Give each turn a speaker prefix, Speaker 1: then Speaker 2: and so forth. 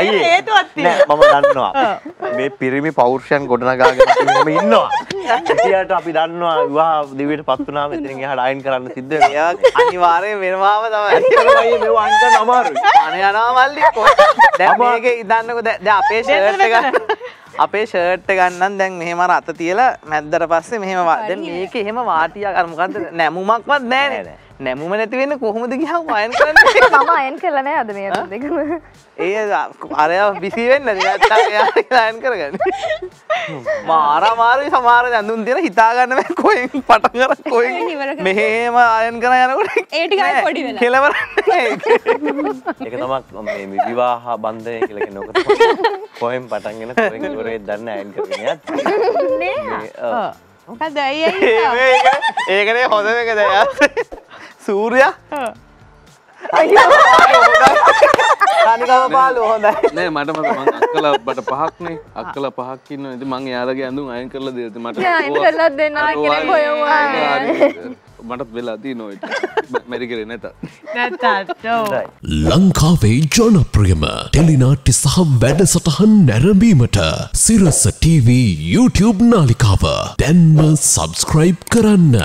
Speaker 1: අයියේ.
Speaker 2: හේතුවක්
Speaker 1: නෑ මම දන්නවා. මේ පිරිමි පෞරුෂයන් ගොඩනගාගෙන මෙහෙම ඉන්නවා. එතියට අපි දන්නවා විවාහ දිවියට පත් වුණාම එතනින් එහාට අයින් කරන්න සිද්ධ වෙනවා.
Speaker 3: අනිවාර්යෙන් වෙනවාම තමයි.
Speaker 1: ඇත්තටම අයියේ මේව අයින් කරන්න අමාරුයි
Speaker 3: අනේ යනවා මල්ලි කො- දැන් මේක ඉදන්නකො දැන් දැන් අපේ ෂර්ට් එක අපේ ෂර්ට් එක ගන්නම් දැන් මෙහෙම අර අත තියලා මැද්දට පස්සේ මෙහෙම දැන් මේක එහෙම වාටියක් අර මොකද්ද? නැමුමක්වත් නැහැනේ නැමුම නැති වෙන්නේ කොහොමද ගියාම අයන් කරන්නේ?
Speaker 4: මම අයන් කළා නෑ අද මේ අත දෙකම.
Speaker 3: ඒ අරයා බිසි වෙන්න නැත්නම් එයා අයන් කරගන්න. මාර අමාරුයි සමහර ඇඳුම් තියෙන හිතා ගන්න බෑ. කොහෙන් පටන් අර කොහෙන්. මෙහෙම අයන් කරන යනකොට
Speaker 5: ඒ ටික ආයෙ පොඩි වෙලා.
Speaker 3: කෙලවර
Speaker 1: ඒක තමයි මේ විවාහ බන්ධනය කියලා කියන එක තමයි. කොහෙන් පටන්ගෙන ඉවරේ දන්නේ අයින් කරගෙන යත්. මේ ඔව්.
Speaker 2: මොකද ඇයි ඇයි
Speaker 3: ඒකනේ හොඳ එක දැ සූරයා? අනිකම පාලු හොඳයි.
Speaker 6: නෑ මට මත මං අක්කල බට පහක්නේ. අක්කල පහක් ඉන්න ඉතින් මං යාලගේ ඇඳුම් අයන් කරලා දෙද මට
Speaker 4: අයින් කරලා දෙන්න කෙනෙක් හොයවුවා.
Speaker 6: මටත් වෙලා තියෙනවා ඒක. මැරි කරේ නැතත්
Speaker 2: නැත්තෝ
Speaker 1: හොඳයි.
Speaker 7: ලංකාවේ ජනප්‍රියම ටෙලිනාට්‍ය සහ වැඩසටහන් නැරඹීමට සිරස TV YouTube නාලිකාව දැන්ම සබස්ක්‍රයිබ් කරන්න.